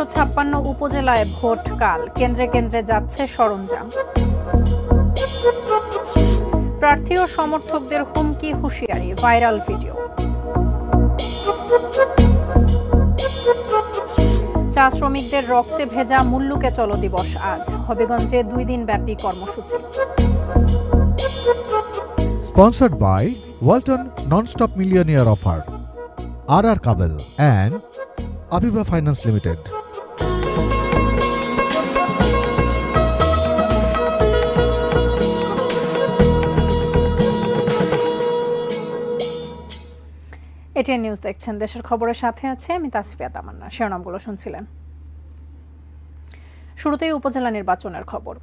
একশো ছাপ্পান্ন উপজেলায় ভোট কাল। কেন্দ্রে কেন্দ্রে যাচ্ছে সরঞ্জাম। প্রার্থী ও সমর্থকদের হুমকি হুঁশিয়ারি ভাইরাল ভিডিও। চা শ্রমিকদের রক্তে ভেজা মুল্লুকে চলো দিবস আজ। হবিগঞ্জে দুই দিন ব্যাপী কর্মসূচি। Sponsored by Walton Non-Stop Millionaire Offer, RR Kabel and Abiba Finance Limited. ATN news দেখছেন। দেশের খবরের সাথে আছে আমি তাসফিয়া তামান্না। শিরোনামগুলো শুনছিলেন। শুরুতেই উপজেলা নির্বাচনের খবর।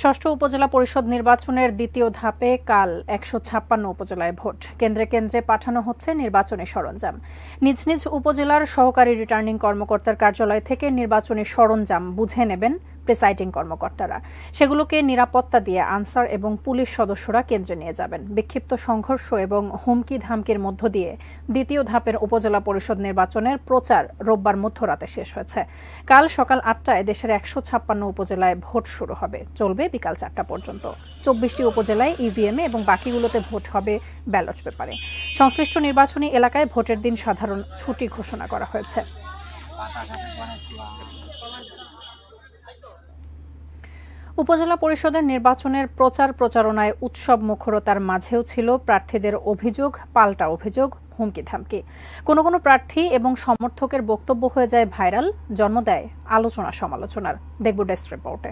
ষষ্ঠ উপজেলা পরিষদ নির্বাচনের দ্বিতীয় ধাপে কাল একশো ছাপ্পান্ন উপজেলায় ভোট। কেন্দ্রে কেন্দ্রে পাঠানো হচ্ছে নির্বাচনী সরঞ্জাম। নিজ নিজ উপজেলার সহকারী রিটার্নিং কর্মকর্তার কার্যালয় থেকে নির্বাচনী সরঞ্জাম বুঝে নেবেন প্রিসাইডিং কর্মকর্তারা। সেগুলোকে নিরাপত্তা দিয়ে আনসার এবং পুলিশ সদস্যরা কেন্দ্রে নিয়ে যাবেন। বিক্ষিপ্ত সংঘর্ষ এবং হুমকি ধামকির মধ্য দিয়ে দ্বিতীয় ধাপের উপজেলা পরিষদ নির্বাচনের প্রচার রোববার মধ্যরাতে শেষ হয়েছে। কাল সকাল আটটায় দেশের একশো ছাপ্পান্ন উপজেলায় ভোট শুরু হবে। চলবে বিকাল চারটা পর্যন্ত। চব্বিশটি উপজেলায় ইভিএমে এবং বাকিগুলোতে ভোট হবে ব্যালট পেপারে। সংশ্লিষ্ট নির্বাচনী এলাকায় ভোটের দিন সাধারণ ছুটি ঘোষণা করা হয়েছে। উপজেলা পরিষদের নির্বাচনের প্রচার প্রচারণায় উৎসব মুখরতার মাঝেও ছিল প্রার্থীদের অভিযোগ পাল্টা অভিযোগ হুমকি ধামকি কোনো কোনো প্রার্থী এবং সমর্থকের বক্তব্য হয়ে যায় ভাইরাল জন্ম দেয় আলোচনা সমালোচনার। দেখব ডেস্ক রিপোর্টে।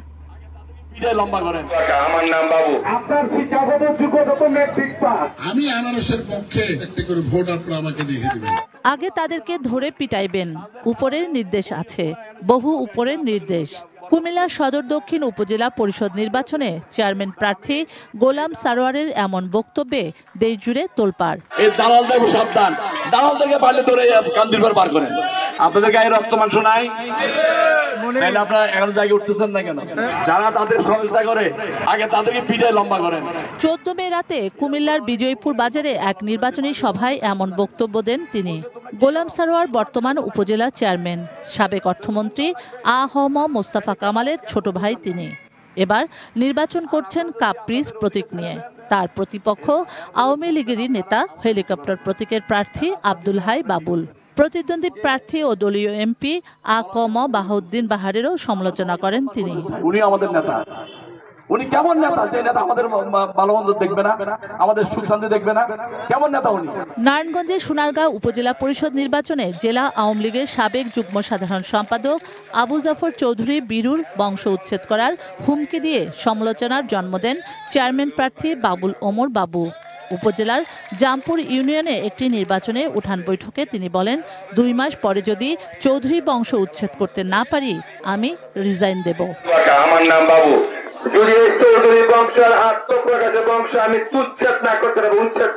আমি আনারসের পক্ষে একটি করে ভোট আপনারা আমাকে দিবেন। আগে তাদেরকে ধরে পিটাইবেন। উপরের নির্দেশ আছে। বহু উপরের নির্দেশ। কুমিল্লা সদর দক্ষিণ উপজেলা পরিষদ নির্বাচনে চেয়ারম্যান প্রার্থী গোলাম সারোয়ারের এমন বক্তব্যে দেশজুড়ে তোলপাড়। এই সাবধান। আপনাদের গায়ে রক্ত মাংস নাই? তাহলে আপনারা এখন জায়গায় উঠতেছেন না কেন? যারা তাদের সহযোগিতা করে আগে তাদেরকে পিঠে লম্বা করেন। চোদ্দ মে রাতে কুমিল্লার বিজয়পুর বাজারে এক নির্বাচনী সভায় এমন বক্তব্য দেন তিনি। গোলাম সারোয়ার বর্তমান উপজেলা চেয়ারম্যান সাবেক অর্থমন্ত্রী আ হ ম মোস্তাফা কামালের ছোট ভাই তিনি। এবার নির্বাচন করছেন কাপ্রিজ প্রতীক নিয়ে। তার প্রতিপক্ষ আওয়ামী লীগেরই নেতা হেলিকপ্টার প্রতীকের প্রার্থী আব্দুল হাই বাবুল। প্রতিদ্বন্দ্বী প্রার্থী ও দলীয় এমপি আ ক ম বাহাউদ্দিন বাহারেরও সমালোচনা করেন তিনি। উনি আমাদের নেতা। উনি কেমন নেতা? যে নেতা আমাদের ভালো মন্দ দেখবে না আমাদের সুখ শান্তি দেখবে না। কেমন নেতা উনি? নারায়ণগঞ্জের সোনারগাঁও উপজেলা পরিষদ নির্বাচনে জেলা আওয়ামী লীগের সাবেক যুগ্ম সাধারণ সম্পাদক আবু জাফর চৌধুরী বীরুর বংশ উচ্ছেদ করার হুমকি দিয়ে সমালোচনার জন্ম দেন চেয়ারম্যান প্রার্থী বাবুল ওমর বাবু। উপজেলার জামপুর ইউনিয়নে একটি নির্বাচনে উঠান বৈঠকে তিনি বলেন, দুই মাস পরে যদি চৌধুরী বংশ উচ্ছেদ করতে না পারি, আমি রিজাইন দেব। আমার নাম বাবু। যদি চৌধুরী বংশের আত্মপ্রকাশের বংশ আমি উচ্ছেদ না করতে পারব, উচ্ছেদ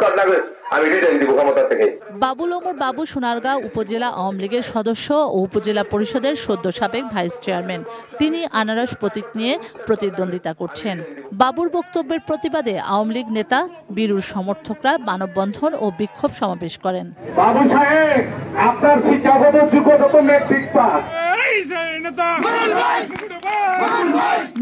আমি রিটার্ন দিব ক্ষমতা থেকে। বাবুল ওমর বাবু সোনারগাঁও উপজেলা আওয়ামী লীগের সদস্য ও উপজেলা পরিষদের সদ্য সাবেক ভাইস চেয়ারম্যান। তিনি আনারস প্রতীক নিয়ে প্রতিদ্বন্দ্বিতা করছেন। বাবুর বক্তব্যের প্রতিবাদে আওয়ামী লীগ নেতা বীরুর সমর্থকরা মানববন্ধন ও বিক্ষোভ সমাবেশ করেন। বাবু সাহেব আপনার শিক্ষাগত যোগ্যতা তো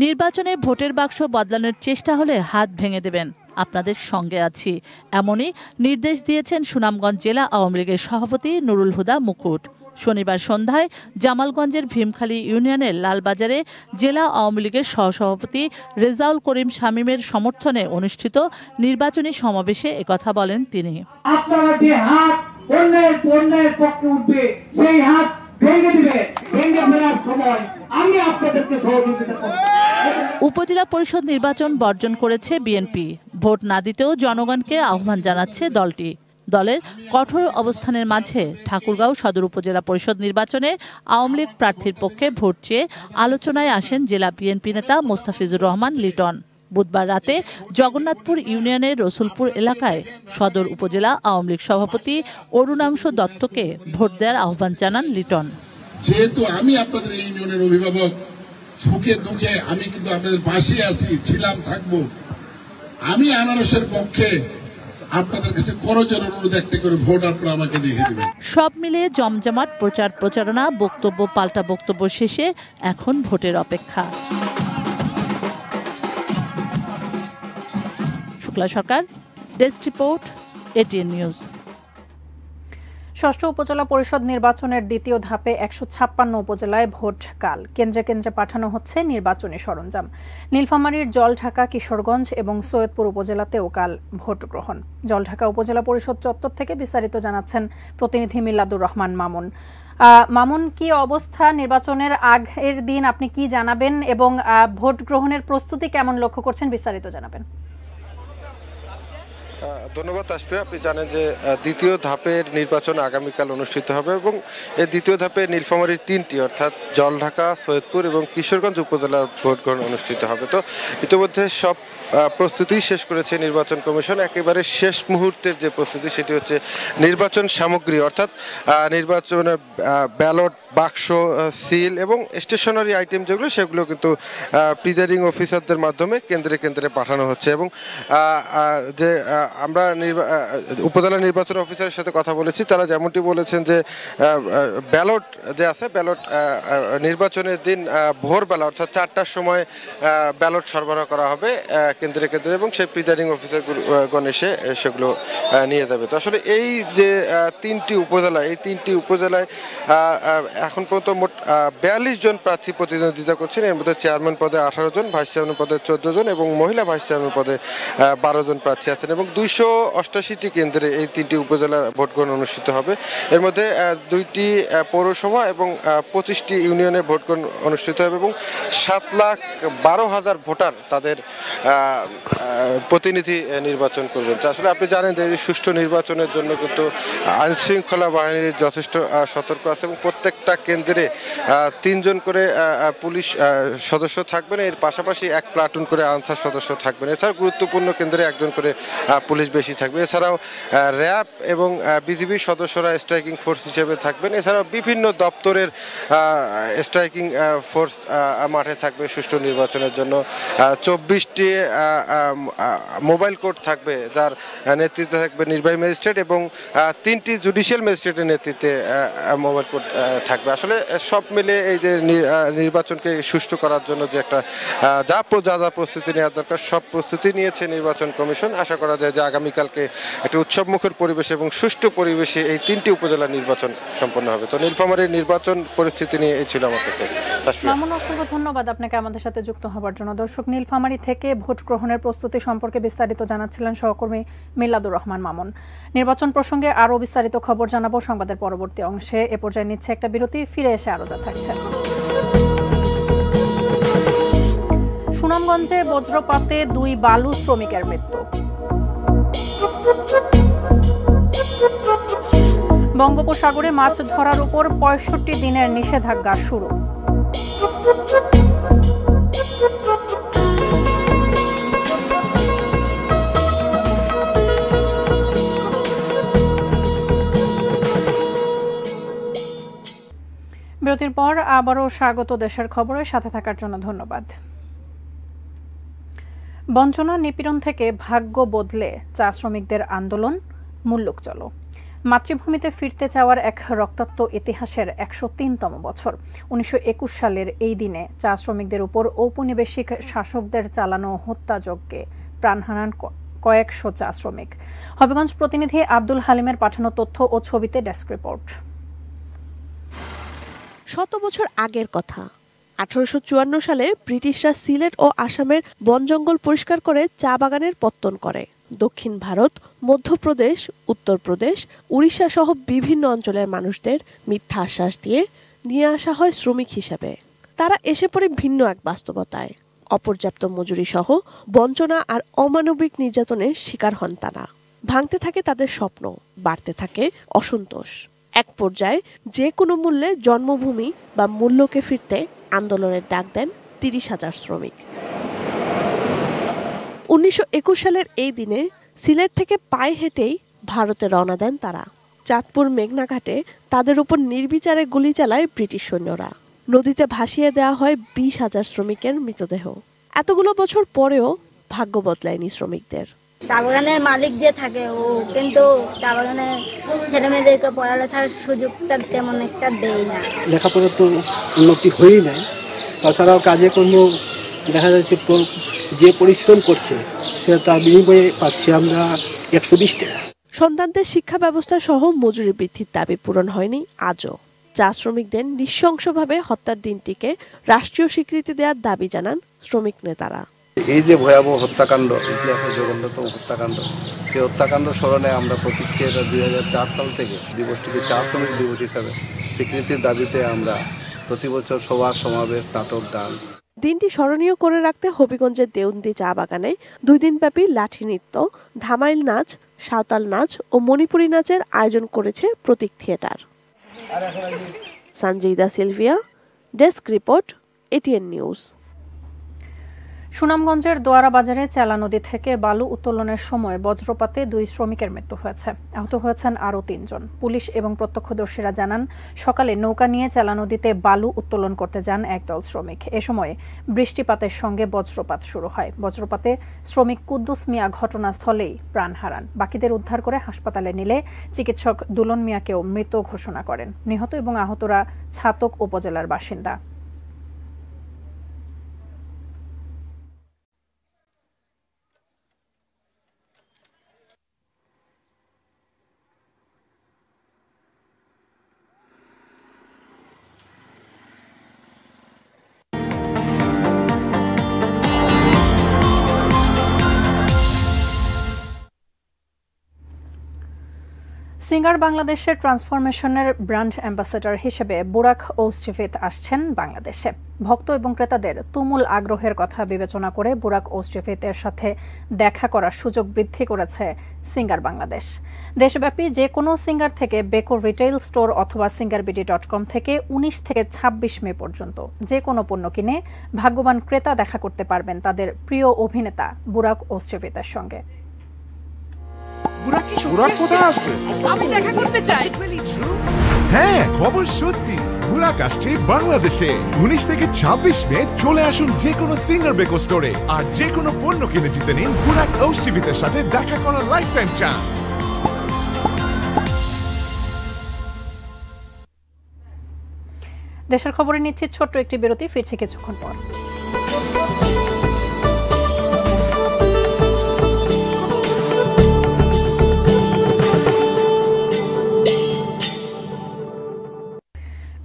নির্বাচনে ভোটের বাক্স বদলানোর চেষ্টা হলে হাত ভেঙে দেবেন। আপনাদের সঙ্গে আছি। এমনই নির্দেশ দিয়েছেন সুনামগঞ্জ জেলা আওয়ামী লীগের সভাপতি নুরুল হুদা মুকুট। শনিবার সন্ধ্যায় জামালগঞ্জের ভীমখালী ইউনিয়নের লালবাজারে জেলা আওয়ামী লীগের সহসভাপতি রেজাউল করিম শামীমের সমর্থনে অনুষ্ঠিত নির্বাচনী সমাবেশে একথা বলেন তিনি। আপনারা যে হাত অন্যের অন্যের পক্ষে উঠবে সেই হাত ভেঙে দিবে ভেঙে ফেরার সময় আমি আপনাদেরকে সহযোগিতা করব। উপজেলা পরিষদ নির্বাচন বর্জন করেছে বিএনপি। ভোট না দিতেও জনগণকে আহ্বান জানাচ্ছে দলটি। দলের কঠোর অবস্থানের মাঝে ঠাকুরগাঁও সদর উপজেলা পরিষদ নির্বাচনে আওয়ামী লীগ প্রার্থীর পক্ষে ভোট চেয়ে আলোচনায় আসেন জেলা বিএনপি নেতা মোস্তাফিজুর রহমান লিটন। বুধবার রাতে জগন্নাথপুর ইউনিয়নের রসুলপুর এলাকায় সদর উপজেলা আওয়ামী লীগ সভাপতি অরুণাংশ দত্তকে ভোট দেওয়ার আহ্বান জানান লিটন। যেহেতু আমি আপনাদের ইউনিয়নের অভিভাবক, সুখে দুঃখে আমি কিন্তু আপনাদের পাশে আছি, ছিলাম, থাকব। আমি আনারসের পক্ষে সব মিলে জমজমাট প্রচার প্রচারণা, বক্তব্য পাল্টা বক্তব্য শেষে এখন ভোটের অপেক্ষা। Shukla Sarkar, desk report, ATN news. ষষ্ঠ উপজেলা পরিষদ নির্বাচনের দ্বিতীয় ধাপে একশো ছাপ্পান্ন উপজেলায় ভোট কাল। কেন্দ্রে কেন্দ্রে পাঠানো হচ্ছে নির্বাচনী সরঞ্জাম। নীলফামারীর জলঢাকা, কিশোরগঞ্জ এবং সৈয়দপুর উপজেলাতেও কাল ভোট গ্রহণ। জলঢাকা উপজেলা পরিষদ চত্বর থেকে বিস্তারিত জানাচ্ছেন প্রতিনিধি মিল্লাদুর রহমান মামুন। মামুন, কি অবস্থা নির্বাচনের আগের দিন? আপনি কি জানাবেন এবং ভোট গ্রহণের প্রস্তুতি কেমন লক্ষ্য করছেন? বিস্তারিত জানাবেন। ধন্যবাদ আসবে। আপনি জানেন যে দ্বিতীয় ধাপের নির্বাচন আগামীকাল অনুষ্ঠিত হবে এবং এই দ্বিতীয় ধাপে নীলফামারীর তিনটি, অর্থাৎ জলঢাকা, সৈয়দপুর এবং কিশোরগঞ্জ উপজেলার ভোট গ্রহণ অনুষ্ঠিত হবে। তো ইতিমধ্যে সব প্রস্তুতি শেষ করেছে নির্বাচন কমিশন। একেবারে শেষ মুহূর্তের যে প্রস্তুতি, সেটি হচ্ছে নির্বাচন সামগ্রী, অর্থাৎ নির্বাচনের ব্যালট, বাক্স সিল এবং স্টেশনারি আইটেম যেগুলো, সেগুলো কিন্তু প্রিজাইডিং অফিসারদের মাধ্যমে কেন্দ্রে কেন্দ্রে পাঠানো হচ্ছে এবং যে আমরা উপজেলা নির্বাচন অফিসারের সাথে কথা বলেছি, তারা যেমনটি বলেছেন যে ব্যালট যে আছে, ব্যালট নির্বাচনের দিন ভোরবেলা, অর্থাৎ চারটার সময় ব্যালট সরবরাহ করা হবে কেন্দ্রে কেন্দ্রে এবং সেই প্রিজাইডিং অফিসারগণ এসে আহ, সেগুলো নিয়ে যাবে। তো আসলে এই যে তিনটি উপজেলা এই তিনটি উপজেলায় এখন পর্যন্ত মোট বিয়াল্লিশ জন প্রার্থী প্রতিদ্বন্দ্বিতা করছেন। এর মধ্যে চেয়ারম্যান পদে আঠারো জন ভাইস চেয়ারম্যান পদে চোদ্দ জন এবং মহিলা ভাইস চেয়ারম্যান পদে বারো জন প্রার্থী আছেন এবং দুইশো অষ্টাশিটি কেন্দ্রে এই তিনটি উপজেলার ভোট গ্রহণ অনুষ্ঠিত হবে। এর মধ্যে দুইটি পৌরসভা এবং পঁচিশটি ইউনিয়নে ভোট গ্রহণ অনুষ্ঠিত হবে এবং সাত লাখ বারো হাজার ভোটার তাদের প্রতিনিধি নির্বাচন করবেন। আসলে আপনি জানেন যে সুষ্ঠু নির্বাচনের জন্য কিন্তু আইনশৃঙ্খলা বাহিনীর যথেষ্ট সতর্ক আছে এবং প্রত্যেকটা কেন্দ্রে তিনজন করে পুলিশ সদস্য থাকবেন। এর পাশাপাশি এক প্লাটুন করে আনসার সদস্য থাকবেন। এছাড়া গুরুত্বপূর্ণ কেন্দ্রে একজন করে পুলিশ বেশি থাকবে। এছাড়াও র্যাব এবং বিজিবির সদস্যরা স্ট্রাইকিং ফোর্স হিসেবে থাকবেন। এছাড়াও বিভিন্ন দপ্তরের স্ট্রাইকিং ফোর্স মাঠে থাকবে সুষ্ঠু নির্বাচনের জন্য। চব্বিশটি মোবাইল কোর্ট থাকবে, যার নেতৃত্বে থাকবে নির্বাহী ম্যাজিস্ট্রেট এবং তিনটি জুডিশিয়াল ম্যাজিস্ট্রেটের নেতৃত্বে মোবাইল কোর্ট থাকবে। আসলে সব মিলে এই যে নির্বাচনকে সুষ্ঠু করার জন্য যে একটা যা যা যা প্রস্তুতি নেওয়া দরকার, সব প্রস্তুতি নিয়েছে নির্বাচন কমিশন। আশা করা যায় যে আগামীকালকে একটা উৎসবমুখর পরিবেশ এবং সুষ্ঠু পরিবেশে এই তিনটি উপজেলা নির্বাচন সম্পন্ন হবে। তো নীলফামারীর নির্বাচন পরিস্থিতি নিয়ে এই ছিল আমার কাছে। অসংখ্য ধন্যবাদ আপনাকে আমাদের সাথে যুক্ত হবার জন্য। দর্শক, নীলফামারী থেকে ভোট গ্রহণের প্রস্তুতি সম্পর্কে বিস্তারিত জানাচ্ছিলেন সহকর্মী মিল্লাদুর রহমান মামুন। নির্বাচন প্রসঙ্গে আরও বিস্তারিত খবর জানাব সংবাদের পরবর্তী অংশে। এ পর্যায়ে নিচ্ছে একটা বিরতি, ফিরে এসে আরও যা থাকছে। সুনামগঞ্জে বজ্রপাতে দুই বালু শ্রমিকের মৃত্যু। বঙ্গোপসাগরে মাছ ধরার উপর পঁয়ষট্টি দিনের নিষেধাজ্ঞা শুরু। বিরতির পর আবারও স্বাগত দেশের খবরে, সাথে থাকার জন্য ধন্যবাদ। বঞ্চনা নিপীড়ন থেকে ভাগ্য বদলে চা শ্রমিকদের আন্দোলন, মুল্লুক চলো। মাতৃভূমিতে ফিরতে চাওয়ার এক রক্তাক্ত ইতিহাসের একশো তিনতম বছর। উনিশশো একুশ সালের এই দিনে চা শ্রমিকদের উপর ঔপনিবেশিক শাসকদের চালানো হত্যাযজ্ঞে প্রাণ হারান কয়েকশো চা শ্রমিক। হবিগঞ্জ প্রতিনিধি আব্দুল হালিমের পাঠানো তথ্য ও ছবিতে ডেস্ক রিপোর্ট। শত বছর আগের কথা। আঠারোশো চুয়ান্ন সালে ব্রিটিশরা সিলেট ও আসামের বন জঙ্গল পরিষ্কার করে চা বাগানের পত্তন করে। দক্ষিণ ভারত, মধ্যপ্রদেশ, উত্তরপ্রদেশ, উড়িষ্যা সহ বিভিন্ন অঞ্চলের মানুষদের মিথ্যা আশ্বাস দিয়ে নিয়ে আসা হয় শ্রমিক হিসেবে। তারা এসে পড়ে ভিন্ন এক বাস্তবতায়। অপর্যাপ্ত মজুরি সহ বঞ্চনা আর অমানবিক নির্যাতনের শিকার হন তারা। ভাঙতে থাকে তাদের স্বপ্ন, বাড়তে থাকে অসন্তোষ। এক পর্যায়ে যে কোনো মূল্যে জন্মভূমি বা মূল্যকে ফিরতে আন্দোলনের ডাক দেন তিরিশ হাজার শ্রমিক। উনিশশো একুশ সালের এই দিনে সিলেট থেকে পায়ে হেঁটেই ভারতে রওনা দেন তারা। চাঁদপুর মেঘনাঘাটে তাদের উপর নির্বিচারে গুলি চালায় ব্রিটিশ সৈন্যরা। নদীতে ভাসিয়ে দেওয়া হয় বিশ হাজার শ্রমিকের মৃতদেহ। এতগুলো বছর পরেও ভাগ্য বদলায়নি শ্রমিকদের। চা বাগানের মালিক যে থাকে ও কিন্তু চা বাগানের ছেলে মেয়েদেরকে পড়ালেখার সুযোগটা তেমন একটা দেয় না। লেখাপড়া তো উন্নতি হয়েই নাই। তাছাড়াও কাজে কর্ম দেখা যাচ্ছে যে পরিশ্রম করছে সেটা তার বিনিময়ে পাচ্ছি আমরা একশো বিশ টাকা। সন্তানদের শিক্ষা ব্যবস্থা সহ মজুরি বৃদ্ধির দাবি পূরণ হয়নি আজও। চা শ্রমিকদের নৃশংসভাবে হত্যার দিনটিকে রাষ্ট্রীয় স্বীকৃতি দেওয়ার দাবি জানান শ্রমিক নেতারা। এই যে ভয়াবহ হত্যাকাণ্ড ইতিহাসের জঘন্যতম হত্যাকাণ্ড সেই হত্যাকাণ্ড স্মরণে আমরা প্রতিক্রিয়াটা দুই হাজার চার সাল থেকে দিবসটিকে চা শ্রমিক দিবস হিসাবে স্বীকৃতির দাবিতে আমরা প্রতি বছর সভা সমাবেশ নাটক গান। দিনটি স্মরণীয় করে রাখতে হবিগঞ্জের দেউন্দি চা বাগানে দুই দিনব্যাপী লাঠি নৃত্য ধামাইল নাচ সাঁওতাল নাচ ও মণিপুরী নাচের আয়োজন করেছে প্রতীক theatre সঞ্জয়দা Sylvia desk report ATN news. সুনামগঞ্জের দোয়ারা বাজারে চেলা নদী থেকে বালু উত্তোলনের সময় বজ্রপাতে দুই শ্রমিকের মৃত্যু হয়েছে। আহত হয়েছেন আরও তিনজন। পুলিশ এবং প্রত্যক্ষদর্শীরা জানান, সকালে নৌকা নিয়ে চেলা নদীতে বালু উত্তোলন করতে যান একদল শ্রমিক। এ সময় বৃষ্টিপাতের সঙ্গে বজ্রপাত শুরু হয়। বজ্রপাতে শ্রমিক কুদ্দুস মিয়া ঘটনাস্থলেই প্রাণ হারান। বাকিদের উদ্ধার করে হাসপাতালে নিলে চিকিৎসক দুলন মিয়াকেও মৃত ঘোষণা করেন। নিহত এবং আহতরা ছাতক উপজেলার বাসিন্দা। সিঙ্গার বাংলাদেশের ট্রান্সফরমেশনের ব্র্যান্ড অ্যাম্বাসেডর হিসেবে বুরাক ওসজিফিত আসছেন বাংলাদেশে। ভক্ত এবং ক্রেতাদের তুমুল আগ্রহের কথা বিবেচনা করে বুরাক ওসজিফিতের সাথে দেখা করার সুযোগ বৃদ্ধি করেছে সিঙ্গার বাংলাদেশ। দেশব্যাপী যে কোনো সিঙ্গার থেকে বেকো রিটেইল স্টোর অথবা সিঙ্গার বিডি ডট কম থেকে উনিশ থেকে ২৬ মে পর্যন্ত যে কোনো পণ্য কিনে ভাগ্যবান ক্রেতা দেখা করতে পারবেন তাদের প্রিয় অভিনেতা বুরাক ওসজিফিতের সঙ্গে। বুড়া কোথায় আসবে? আমি দেখা করতে চাই। হ্যাঁ খবর সত্যি। বুরাক আসছে বাংলাদেশে। উনিশ থেকে ছাব্বিশ মে চলে আসুন যে কোনো সিঙ্গার বেকো স্টোরে। আর যে কোনো পণ্য কিনে জিতে নিন বুরাক ওস সাথে দেখা করার লাইফ টাইম চান্স দেশের খবরে নিচ্ছি ছোট্ট একটি বিরতি ফিরছে কিছুক্ষণ পর।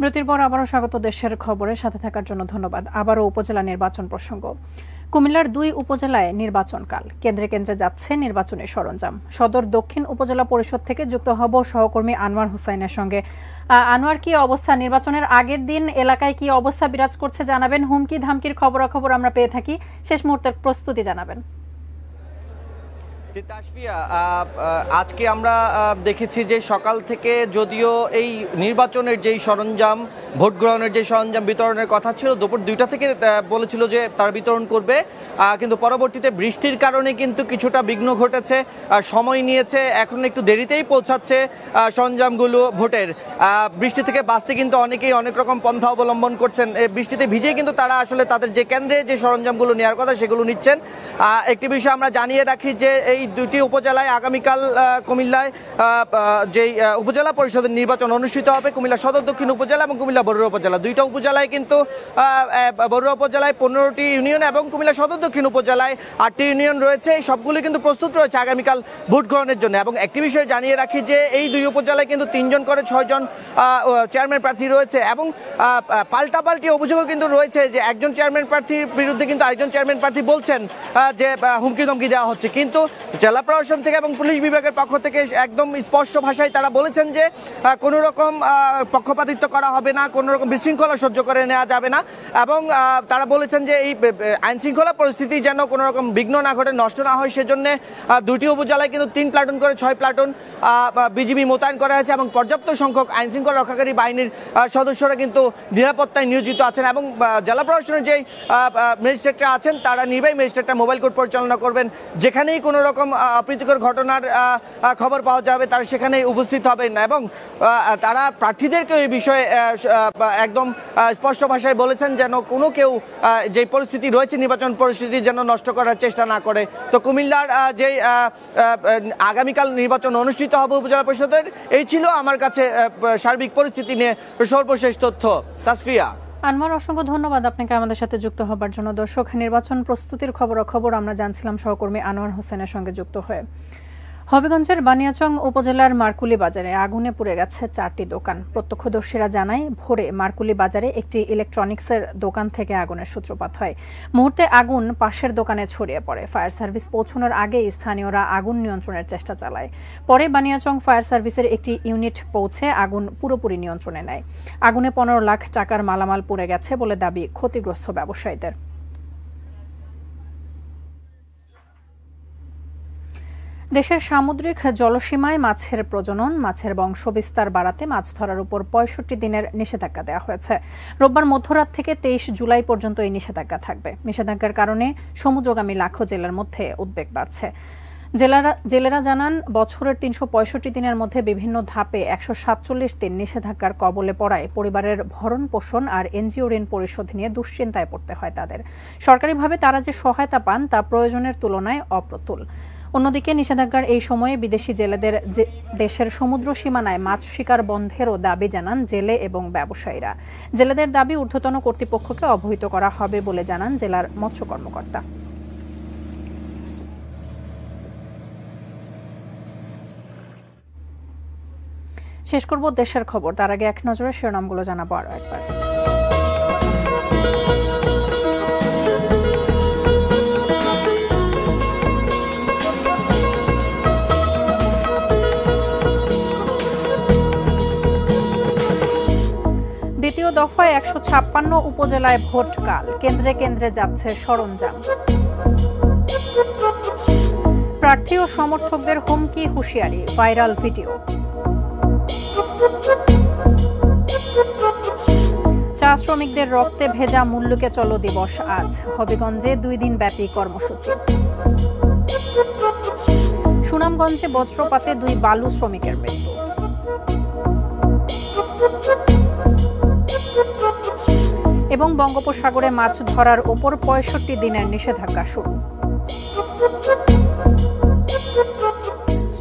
বিরতির পর আবারও স্বাগত দেশের খবরের সাথে থাকার জন্য ধন্যবাদ। আবারও উপজেলা নির্বাচন প্রসঙ্গ। কুমিল্লার দুই উপজেলায় নির্বাচনকাল কেন্দ্রে কেন্দ্রে যাচ্ছে নির্বাচনের সরঞ্জাম। সদর দক্ষিণ উপজেলা পরিষদ থেকে যুক্ত হব সহকর্মী আনোয়ার হুসাইনের সঙ্গে। আনোয়ার, কি অবস্থা? নির্বাচনের আগের দিন এলাকায় কি অবস্থা বিরাজ করছে জানাবেন। হুমকি, ধামকির খবরাখবর আমরা পেয়ে থাকি। শেষ মুহূর্তের প্রস্তুতি জানাবেন। তাসফিয়া আজকে আমরা দেখেছি যে সকাল থেকে যদিও এই নির্বাচনের যেই সরঞ্জাম, ভোট গ্রহণের যে সরঞ্জাম বিতরণের কথা ছিল, দুপুর দুইটা থেকে বলেছিল যে তার বিতরণ করবে। কিন্তু পরবর্তীতে বৃষ্টির কারণে কিন্তু কিছুটা বিঘ্ন ঘটেছে সময় নিয়েছে, এখন একটু দেরিতেই পৌঁছাচ্ছে সরঞ্জামগুলো ভোটের। বৃষ্টি থেকে বাঁচতে কিন্তু অনেকেই অনেক রকম পন্থা অবলম্বন করছেন। বৃষ্টিতে ভিজে কিন্তু তারা আসলে তাদের যে কেন্দ্রে যে সরঞ্জামগুলো নেওয়ার কথা সেগুলো নিচ্ছেন। একটি বিষয় আমরা জানিয়ে রাখি যে এই দুটি উপজেলায় আগামীকাল কুমিল্লায় যেই উপজেলা পরিষদের নির্বাচন অনুষ্ঠিত হবে, কুমিল্লা সদর দক্ষিণ উপজেলা এবং কুমিল্লা বড়ুয়া উপজেলা। দুইটা উপজেলায় কিন্তু বড়ুয়া উপজেলায় পনেরোটি ইউনিয়ন এবং কুমিল্লা সদর দক্ষিণ উপজেলায় আটটি ইউনিয়ন রয়েছে। এই সবগুলি কিন্তু প্রস্তুত রয়েছে আগামীকাল ভোট গ্রহণের জন্য। এবং একটি বিষয় জানিয়ে রাখি যে, এই দুই উপজেলায় কিন্তু তিনজন করে ছয়জন চেয়ারম্যান প্রার্থী রয়েছে এবং পাল্টাপাল্টি অভিযোগও কিন্তু রয়েছে যে, একজন চেয়ারম্যান প্রার্থীর বিরুদ্ধে কিন্তু আরেকজন চেয়ারম্যান প্রার্থী বলছেন যে হুমকি ধমকি দেওয়া হচ্ছে। কিন্তু জেলা প্রশাসন থেকে এবং পুলিশ বিভাগের পক্ষ থেকে একদম স্পষ্ট ভাষায় তারা বলেছেন যে কোনো রকম পক্ষপাতিত্ব করা হবে না, কোনো রকম বিশৃঙ্খলা সহ্য করে নেওয়া যাবে না এবং তারা বলেছেন যে এই আইন শৃঙ্খলা পরিস্থিতি যেন কোনো রকম বিঘ্ন না ঘটে, নষ্ট না হয়, সেজন্য দুটি উপজেলায় কিন্তু তিন প্লাটুন করে ছয় প্লাটুন বিজিবি মোতায়েন করা হয়েছে এবং পর্যাপ্ত সংখ্যক আইন শৃঙ্খলা রক্ষাকারী বাহিনীর সদস্যরা কিন্তু নিরাপত্তায় নিয়োজিত আছেন এবং জেলা প্রশাসনের যে ম্যাজিস্ট্রেটরা আছেন, তারা নির্বাহী ম্যাজিস্ট্রেটরা মোবাইল কোর্ট পরিচালনা করবেন, যেখানেই কোনো রকম রকম অপ্রীতিকর ঘটনার খবর পাওয়া যাবে, তারা সেখানে উপস্থিত হবেন না। এবং তারা প্রার্থীদেরকে এই বিষয়ে একদম স্পষ্ট ভাষায় বলেছেন যেন কোনো কেউ যে পরিস্থিতি রয়েছে, নির্বাচন পরিস্থিতি যেন নষ্ট করার চেষ্টা না করে। তো কুমিল্লার যে আগামীকাল নির্বাচন অনুষ্ঠিত হবে উপজেলা পরিষদের, এই ছিল আমার কাছে সার্বিক পরিস্থিতি নিয়ে সর্বশেষ তথ্য। তাসফিয়া। আনোয়ার, অসংখ্য ধন্যবাদ আপনাকে আমাদের সাথে যুক্ত হবার জন্য। দর্শক, নির্বাচন প্রস্তুতির খবর খবর আমরা জানছিলাম সহকর্মী আনোয়ার হোসেনের সঙ্গে যুক্ত হয়ে। হবিগঞ্জের বানিয়াচং উপজেলার মারকুলি বাজারে আগুনে পুড়ে গেছে চারটি দোকান। প্রত্যক্ষদর্শীরা জানায়, ভোরে মারকুলি বাজারে একটি ইলেকট্রনিক্সের দোকান থেকে আগুনের সূত্রপাত হয়। মুহূর্তে আগুন পাশের দোকানে ছড়িয়ে পড়ে। ফায়ার সার্ভিস পৌঁছানোর আগে স্থানীয়রা আগুন নিয়ন্ত্রণের চেষ্টা চালায়। পরে বানিয়াচং ফায়ার সার্ভিসের একটি ইউনিট পৌঁছে আগুন পুরোপুরি নিয়ন্ত্রণে নেয়। আগুনে পনেরো লাখ টাকার মালামাল পুড়ে গেছে বলে দাবি ক্ষতিগ্রস্ত ব্যবসায়ীদের। দেশের সামুদ্রিক জলসীমায় মাছের প্রজনন, মাছের বংশবিস্তার বাড়াতে মাছ ধরার উপর পঁয়ষট্টি দিনের নিষেধাজ্ঞা দেওয়া হয়েছে। রোববার মধ্যরাত থেকে তেইশ জুলাই পর্যন্ত এই নিষেধাজ্ঞা থাকবে। নিষেধাজ্ঞার কারণে সমুদ্রগামী লাখো জেলার মধ্যে উদ্বেগ বাড়ছে। জেলারা জেলেরা জানান, বছরের তিনশো পঁয়ষট্টি দিনের মধ্যে বিভিন্ন ধাপে একশো সাতচল্লিশ দিন নিষেধাজ্ঞার কবলে পড়ায় পরিবারের ভরণ পোষণ আর এনজিও ঋণ পরিশোধ নিয়ে দুশ্চিন্তায় পড়তে হয় তাদের। সরকারিভাবে তারা যে সহায়তা পান তা প্রয়োজনের তুলনায় অপ্রতুল। অন্যদিকে নিষেধাজ্ঞার এই সময়ে বিদেশি জেলেদের দেশের সমুদ্র সীমানায় মাছ শিকার বন্ধেরও দাবি জানান জেলে এবং ব্যবসায়ীরা। জেলেদের দাবি ঊর্ধ্বতন কর্তৃপক্ষকে অবহিত করা হবে বলে জানান জেলার মৎস্য কর্মকর্তা। শেষ করব দেশের খবর। তার আগে এক নজরে শিরোনামগুলো জানাব আরও একবার। দ্বিতীয় দফায় একশো ছাপ্পান্ন উপজেলায় ভোট কাল। কেন্দ্রে কেন্দ্রে যাচ্ছে সরঞ্জাম। প্রার্থী ও সমর্থকদের হুমকি, হুঁশিয়ারি, ভাইরাল ভিডিও। চা শ্রমিকদের রক্তে ভেজা মূল্যকে চলো দিবস আজ। হবিগঞ্জে দুই দিন ব্যাপী কর্মসূচি। সুনামগঞ্জে বজ্রপাতে দুই বালু শ্রমিকের মৃত্যু। এবং বঙ্গোপসাগরে মাছ ধরার ওপর পঁয়ষট্টি দিনের নিষেধাজ্ঞা শুরু।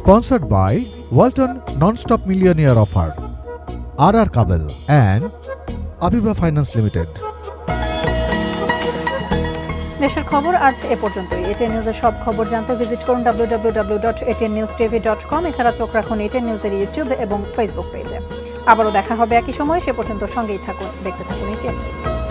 Sponsored by Walton Non-Stop offer আর আর Kabel and Abiba finance limited দেশের খবর আজ এ পর্যন্তই। এটিএন নিউজের সব খবর জানতে ভিজিট করুন W dot ATN news TV dot com এছাড়া চোখ রাখুন এটিএন নিউজের ইউটিউব এবং ফেসবুক পেজে আবারও দেখা হবে একই সময় সে পর্যন্ত সঙ্গেই থাকুন দেখতে থাকুন এটিএন নিউজ